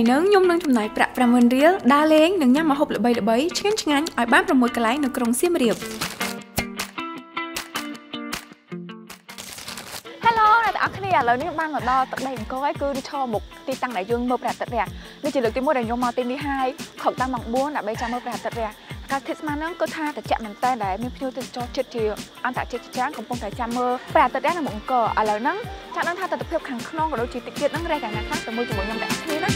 ថ្ងៃនេះខ្ញុំនឹងចំណាយប្រាក់50000រៀលដើរលេងនិងញ៉ាំម្ហូបល្បីៗឆ្ងាញ់ឆ្ងាញ់ឲ្យបាន6កន្លែងនៅក្រុងសៀមរាប Hello អ្នកទាំងអស់គ្នាឥឡូវនេះបានមកដល់ទឹកដីអង្គរហើយគឺឈរមុខទីតាំងដែលយើងមើលព្រះអាទិត្យរះនេះជាលើកទី1ដែលខ្ញុំមកទីនេះហើយខកតាមម៉ោង4ដើម្បីចាំមើលព្រះអាទិត្យរះ ការធាតុស្មានហ្នឹងគឺថាត្រជាក់មែនតើដែលមានភ្ញៀវទេសចរជាតិជាអន្តរជាតិជាច្រើនកំពុងតែចាំមើលព្រះអាទិត្យរះនៅមុខអង្គរឥឡូវហ្នឹងចាក់ដឹងថាទស្សនវិជ្ជាខាងក្នុងក៏ដូចជាតិចទៀតហ្នឹងរះកាលណាខ្លះទៅមួយជាមួយខ្ញុំទាំងអស់គ្នាណាឥ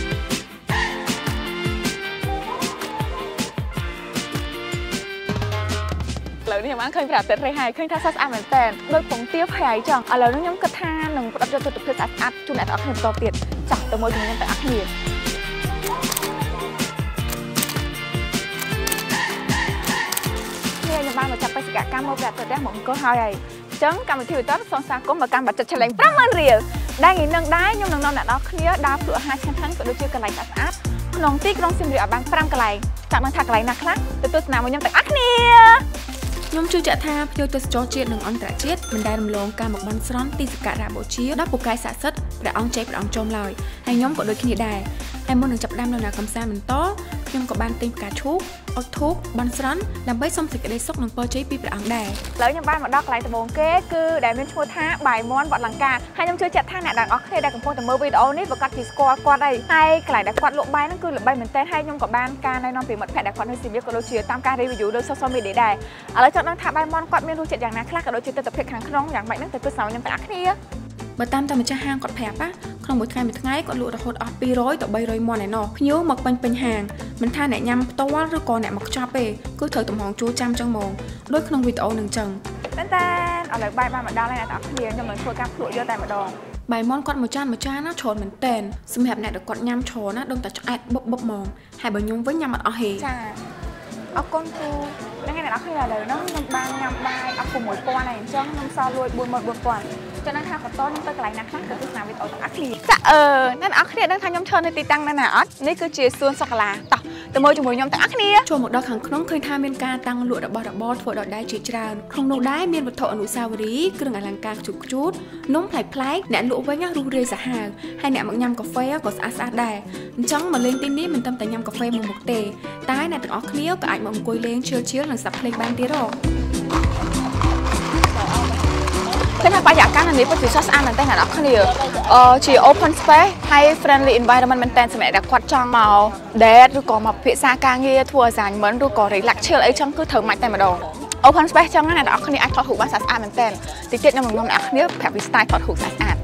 ឡូវនេះខ្ញុំបានឃើញព្រះអាទិត្យរះហើយឃើញថាសស្អាតមែនតើដូចពងទាប្រៃចឹងឥឡូវនេះខ្ញុំគិតថានឹងផ្ដិតយកទស្សនវិជ្ជាស្អាតៗជូនអ្នកទាំងអស់គ្នាបន្តទៀតចាស់ទៅមួយជាមួយខ្ញុំទាំងអស់គ្នានេះ បានមកចាប់បេសកកម្មមកព្រះអាទិត្យរះមកអង្គរហើយហើយអញ្ចឹងកម្មវិធីបន្តសងសាគមមកកាន់បាត់ចិត្តឆ្លេង50000រៀលដែលថ្ងៃនឹងដែរខ្ញុំនឹងនាំអ្នកនរគ្នាដើរភ្លក់អាហារឆ្ងាញ់ៗក៏ដូចជាកន្លែងស្អាតៗក្នុងទីក្រុងសៀមរាបឲ្យបាន5កន្លែងចាំដឹងថាកន្លែងណាខ្លះទៅទស្សនាមកខ្ញុំទាំងអស់គ្នាខ្ញុំជឿជាក់ថាភ្ញៀវទេសចរជាតិនិងអន្តរជាតិមិនដែលរំលងការមកបន់ស្រន់ទីសក្ការៈបូជាដល់ពូកែស័ក្តិសិទ្ធិព្រះអង្គចែកព្រះអង្គចុំឡើយហើយខ្ញុំក៏ដូចគ្នាដែរ ហើយមុននឹងចាប់ផ្ដើមដំណើរកំសាន្តបន្តខ្ញុំក៏បានទិញផ្កាឈូកអុតធូបបន់ស្រន់ដើម្បីសុំសេចក្តីសុខនិងពរជ័យពីព្រះអង្គដែរឥឡូវខ្ញុំបានមកដល់កន្លែងដំបូងគេគឺដែលមានឈ្មោះថាបាយមន់វត្តលង្កាហើយខ្ញុំជឿជាក់ថាអ្នកទាំងអស់គ្នាដែលកំពុងតែមើលវីដេអូនេះប្រកាសជាស្គាល់គាត់ហើយហើយកន្លែងដែលគាត់លក់បាយហ្នឹងគឺល្បីមែនទែនហើយខ្ញុំក៏បានការណែនាំពីមិត្តភ័ក្តិដែលគាត់នៅស៊ីមៀក៏ដូចជាតាមការ review លើ social media ដែរឥឡូវចង់ដឹងថាបាយមន់គាត់មានរសជាតិយ៉ាងណាខ្លះក៏ដូចជាទិដ្ឋភាពខាងក្នុងយ៉ាងម៉េចហ្នឹងទៅទស្សនាខ្ញុំទាំងអស់គ្នាបើតាមតែម្ចាស់ហាងគាត់ប្រាប់ណា ក្នុងមួយថ្ងៃមួយថ្ងៃគាត់លក់រហូតអស់200ទៅ300មាន់ឯណោះភ្ញៀវមកពេញពេញហាងមិនថាអ្នកញ៉ាំផ្ទាល់ឬក៏អ្នកមកខ្ចប់ទេគឺត្រូវទំហងជួរចាំចឹងហ្មងដូចក្នុងវីដេអូនឹងចឹងតែតែឥឡូវបាយបានមកដល់ហើយអ្នកទាំងអស់គ្នាខ្ញុំនឹងធ្វើការភ្លក់យកតែម្ដងបាយមាន់គាត់មួយចានមួយចានណាច្រើនមែនតែនសម្រាប់អ្នកដែលគាត់ញ៉ាំច្រើនណាដឹងតែឆ្អែតបុបបុបហ្មងហើយបើខ្ញុំវិញញ៉ាំអត់អស់ហេចាអរគុណគ្រូ ហ្នឹងហើយអ្នកនរគ្នាឥឡូវហ្នឹងខ្ញុំបានញ៉ាំបាយអស់6,000ហើយអញ្ចឹងខ្ញុំសល់លួច44,000ចឹងថាបន្តខ្ញុំទៅកន្លែងណាខ្លះទៅទស្សនាវីដេអូទាំងអស់គ្នាចាអឺអ្នកនរគ្នាដឹងថាខ្ញុំឈរនៅទីតាំងណាណាអត់នេះគឺជាសួនសុកាឡាតោះ ទៅមើលជាមួយខ្ញុំទាំងអស់គ្នាចូលមកដល់ខាងក្នុងឃើញថាមានការតាំងលក់របស់របរធ្វើដោយដៃជាច្រើនក្នុងនោះដែរមានវត្ថុអនុស្សាវរីយ៍គ្រឿងអលង្ការខ្ជូតខ្ជូតនំប្លែកប្លែកអ្នកលក់វិញណារុះរាយសាហាវហើយអ្នកមកញ៉ាំកាហ្វេក៏ស្អាតស្អាតដែរអញ្ចឹងមកលេងទីនេះមិនត្រឹមតែញ៉ាំកាហ្វេមួយមុខទេតែអ្នកទាំងអស់គ្នាក៏អាចមកអង្គុយលេងជឿជឿនិងសាប់ភ្លេងបានទៀតហ៎ បរិយាកាសនៅនេះពិតជាស្រស់ស្អាតមែនទែនអ្នកនរគ្នាអឺជា open space ហើយ friendly environment មែនទែនសម្រាប់អ្នកគាត់ចង់មក date ឬក៏មកពិភាក្សាការងារធ្វើ assignment ឬក៏ relax chill អីចឹងគឺត្រូវមកតែម្ដង open space ចឹងណាអ្នកនរគ្នាអាចថតរូបបានស្អាតៗមែនទែនតិចទៀតខ្ញុំនឹងនាំអ្នកនរគ្នាប្រាប់ពី style ថតរូបស្អាតៗអូអ្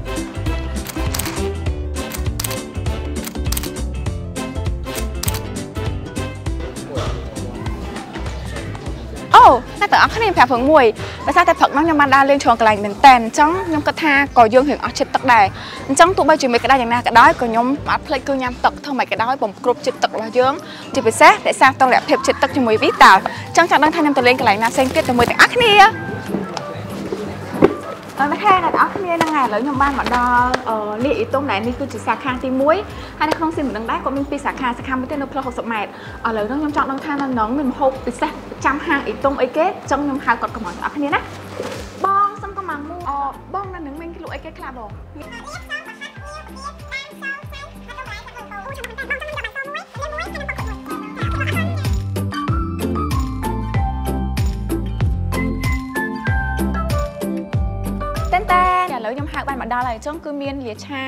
នកទាំងអស់គ្នាប្រាប់ព្រឹងមួយដោយសារតែព្រឹកហ្នឹងខ្ញុំបានដើរលេងឆ្លងកន្លែងមែនតែនអញ្ចឹងខ្ញុំគិតថាក៏យើងរៀងអស់ចិត្តទឹកដែរអញ្ចឹងទោះបីជាមិនក្តៅយ៉ាងណាក៏ដោយក៏ខ្ញុំអត់ភ្លេចគឺញ៉ាំទឹកធ្វើម៉េចក៏ដោយបំគ្រប់ចិត្តទឹករបស់យើងជាពិសេសរក្សាតុល្យភាពចិត្តទឹកជាមួយវីតាល់អញ្ចឹងចង់ដឹងថាខ្ញុំទៅលេងកន្លែងណាផ្សេងទៀតជាមួយទាំងអស់គ្នា អរគុណអ្នកទាំងអស់គ្នាហ្នឹងហើយឥឡូវខ្ញុំបានមកដល់លីអ៊ីតុងដែលនេះគឺជាសាខាទី1ហើយនៅក្នុងស៊ីមនឹងដែរក៏មានពីរសាខាសាខាមួយទៀតនៅផ្លូវ60ម៉ែត្រឥឡូវហ្នឹងខ្ញុំចង់ដឹងថានៅនឹងមានម្ហូបពិសេសប្រចាំហាងអ៊ីតុងអីគេអញ្ចឹងខ្ញុំហៅគាត់កំងទាំងអស់គ្នាណាបងសុំកំងមួយអបងនៅនឹងមានគេលក់អីគេខ្លះបង បានមកដល់ហើយអញ្ចឹងគឺមានលាឆា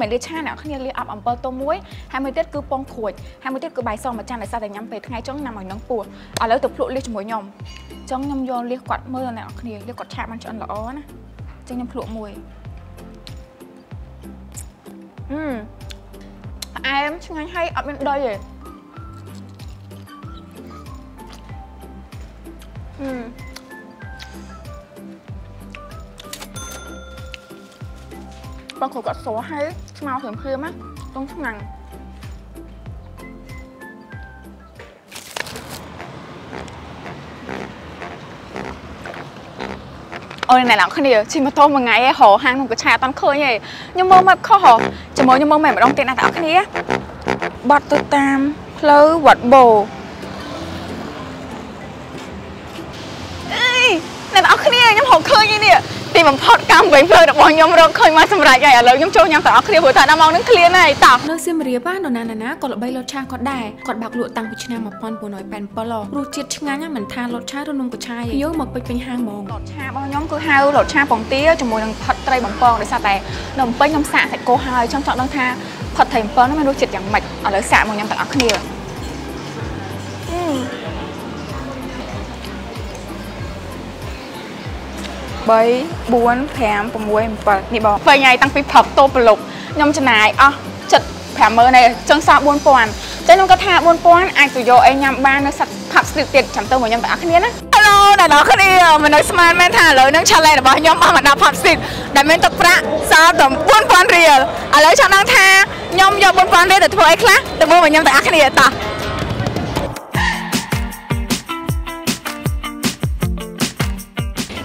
មិនលាឆាអ្នកគ្នាលាអាប់អំពិលទុំមួយហើយមួយទៀតគឺពងក្រួយហើយមួយទៀតគឺបាយសមួយចានដោយសារតែញ៉ាំពេលថ្ងៃអញ្ចឹងញ៉ាំឲ្យនឹងពោះឥឡូវទៅភ្លក់លៀសជាមួយខ្ញុំអញ្ចឹងខ្ញុំយកលៀសគាត់មើលអ្នកគ្នាលៀសគាត់ឆាបានឆ្អិនល្អណាអញ្ចឹងខ្ញុំភ្លក់មួយហឹមផ្អែមឆ្ងាញ់ហើយអត់មានដីទេហឹ បងគ្រូគាត់ស្រស់ហើយស្មៅព្រមព្រមណាត្រង់ឆ្នាំងអូនអ្នកនរគ្នាជិះម៉ូតូមួយថ្ងៃឯងរហាងក្នុងកឆាអត់តាន់ឃើញទេខ្ញុំមើលមកខុសហ៎ជាមួយខ្ញុំមើលមកម្ដងទៀតណាអ្នកនរគ្នាបត់ទៅតាមផ្លូវវត្តបូអេអ្នកនរគ្នាខ្ញុំរកឃើញឯនេះទី បំផុតកម្មវិញផ្លូវរបស់ខ្ញុំរកឃើញមកសម្រាប់ហើយឥឡូវខ្ញុំចូលញ៉ាំទាំងអស់គ្នាព្រោះថាដល់ម៉ោងហ្នឹងឃ្លានហើយតោះនៅសៀមរាបណានរណាណាក៏ល្បីលតឆាគាត់ដែរគាត់បើកលក់តាំងពីឆ្នាំ1987រសជាតិឆ្ងាញ់ណាស់មិនថាលតឆាឬនំកញ្ឆាយយកមកពេញពេញហាងហ្មងរត់ឆារបស់ខ្ញុំគឺហៅរត់ឆាពងទាជាមួយនឹងផិតត្រីបំពងដោយសារតែនៅបំពេញខ្ញុំសាកសាច់គោហើយចង់ចង់ដឹងថាផិតត្រីបំពងហ្នឹងមានរសជាតិយ៉ាងម៉េចឥឡូវសាកមកខ្ញុំទាំងអស់គ្នា 3 4 5 6 7នេះបងពេលថ្ងៃតាំងពីព្រឹកតូប្រឡុកខ្ញុំចំណាយអស់ចិត្ត50000ហើយចឹងសល់4000ចឹងខ្ញុំក៏ថា4000អាចទៅយកអីញ៉ាំបាននៅសាត់ផាប់ស្ទ្រីតទៀតចាំទៅមកខ្ញុំទាំងអស់គ្នាណា Hello អ្នកនរគ្នាមនុស្សស្មានមែនថាឥឡូវហ្នឹង challenge របស់ខ្ញុំអស់មកដល់ Pop Street ដែលមានទឹកប្រាក់សល់តែ4000រៀលឥឡូវចង់ដឹងថាខ្ញុំយក4000រៀលទៅធ្វើអីខ្លះទៅមើលមកខ្ញុំទាំងអស់គ្នាតោះ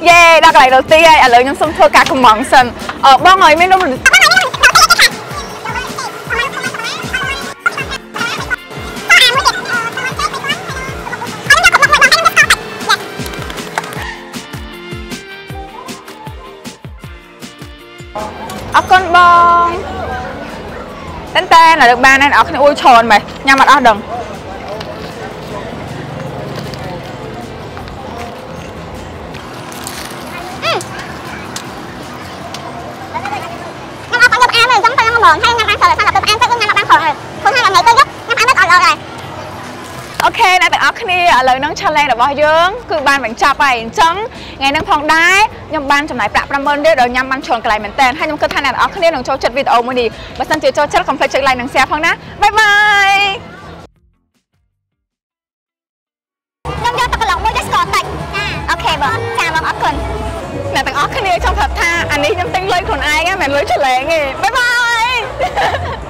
យេដល់កន្លែងរ៉ូទីហើយឥឡូវខ្ញុំសុំធ្វើការកំងសិនអឺបងឲ្យមាននំអរគុណបង អ្នកនរគ្នាអួយច្រើនមែនញ៉ាំអត់អស់ដឹងអូខេអ្នកទាំងអស់គ្នាឥឡូវហ្នឹង challenge របស់យើងគឺបានបញ្ចប់ហើយអញ្ចឹងថ្ងៃហ្នឹងផងដែរខ្ញុំបានចំណាយប្រាក់50000រៀលដល់ញ៉ាំបានច្រើនកន្លែងមែនតើហើយខ្ញុំគិតថាអ្នកទាំងអស់គ្នានឹងចូលចិត្តវីដេអូមួយនេះបើសិនជាចូលចិត្តកុំភ្លេចចុច like និង share ផងណាបាយបាយខ្ញុំយកទឹកកន្លងមួយទៅស្ករតិចអូខេបងចាបងអរគុណអ្នកទាំងអស់គ្នាចង់ប្រាប់ថាអានេះខ្ញុំទិញលុយខ្លួនឯងហ្នឹងមិនមែនលុយច្រឡែងទេបាយបាយ